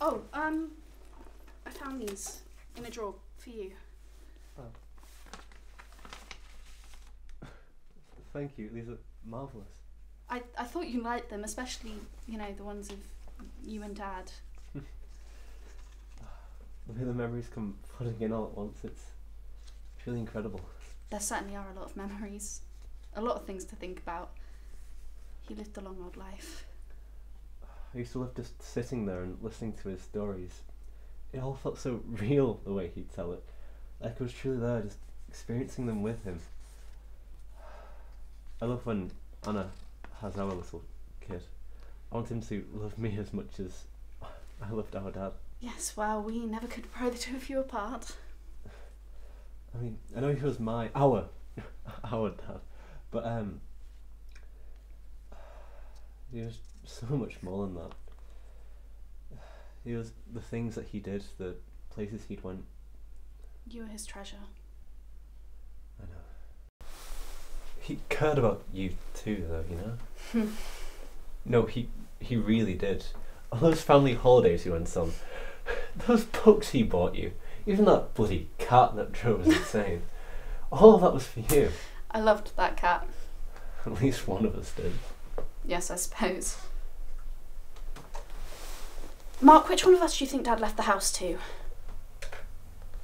Oh, um, I found these in a drawer for you. Oh. Thank you. These are marvelous. I, I thought you liked them, especially, you know, the ones of you and Dad. The way the memories come flooding in all at once, it's it's really incredible. There certainly are a lot of memories, a lot of things to think about. He lived a long old life. I used to love just sitting there and listening to his stories. It all felt so real the way he'd tell it. Like I was truly there, just experiencing them with him. I love when Anna has our little kid. I want him to love me as much as I loved our dad. Yes, well, we never could pry the two of you apart. I mean, I know he was my our our dad, but um, he was so much more than that. He was the things that he did, the places he'd went. You were his treasure. I know. He cared about you too, though. You know. no, he he really did. All those family holidays he went on, those books he bought you, even that bloody cat that drove us insane. All of that was for you. I loved that cat. At least one of us did. Yes, I suppose. Mark, which one of us do you think Dad left the house to?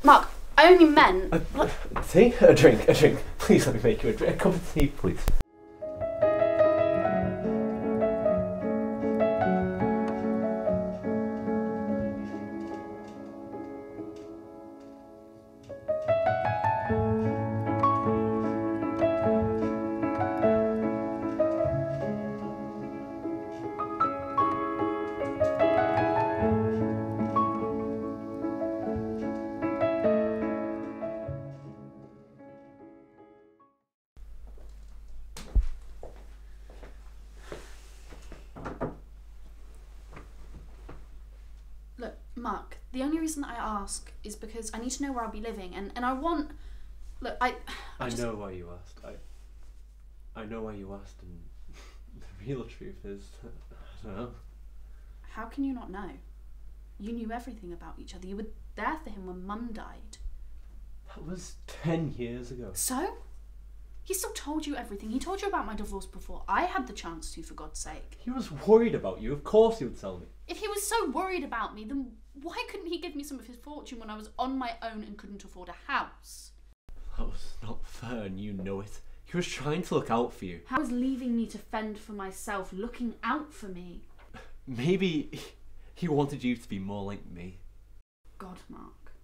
Mark, I only meant. A, tea? A drink, a drink. Please let me make you a drink. A cup of tea, please. Mark, the only reason that I ask is because I need to know where I'll be living and, and I want. Look, I. I just- know why you asked. I, I know why you asked, and the real truth is, I don't know. How can you not know? You knew everything about each other. You were there for him when Mum died. That was ten years ago. So? He still told you everything. He told you about my divorce before I had the chance to, for God's sake. He was worried about you. Of course, he would tell me. If he was so worried about me, then why couldn't he give me some of his fortune when I was on my own and couldn't afford a house? That was not fair, and you know it. He was trying to look out for you. How is leaving me to fend for myself looking out for me? Maybe he wanted you to be more like me. God, Mark,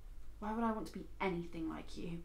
why would I want to be anything like you?